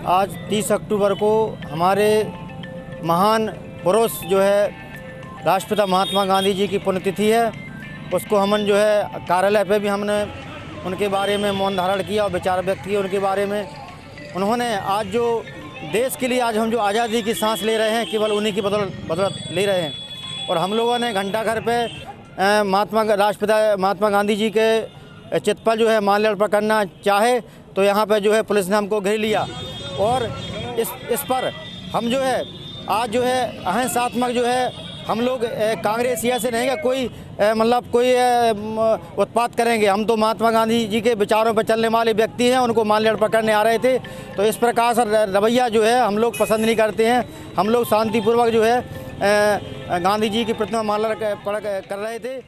आज 30 अक्टूबर को हमारे महान पुरुष जो है राष्ट्रपिता महात्मा गांधी जी की पुण्यतिथि है। उसको हमन जो है कार्यालय पे भी हमने उनके बारे में मौन धारण किया और विचार व्यक्त किए उनके बारे में। उन्होंने आज जो देश के लिए आज हम जो आज़ादी की सांस ले रहे हैं केवल उन्हीं की बदौलत बदौलत ले रहे हैं। और हम लोगों ने घंटाघर पे अ, महात्मा राष्ट्रपिता महात्मा गांधी जी के चित पर जो है माल्यार्पण करना चाहे तो यहाँ पर जो है पुलिस ने हमको घेर लिया। और इस इस पर हम जो है आज जो है अहिंसात्मक जो है हम लोग कांग्रेस कांग्रेसिया से नहीं है कोई मतलब कोई म, उत्पात करेंगे। हम तो महात्मा गांधी जी के विचारों पर चलने वाले व्यक्ति हैं उनको माल्यार्पण पकड़ने आ रहे थे। तो इस प्रकार से रवैया जो है हम लोग पसंद नहीं करते हैं। हम लोग शांतिपूर्वक जो है गांधी जी की प्रतिमा माल्यार्पण कर रहे थे।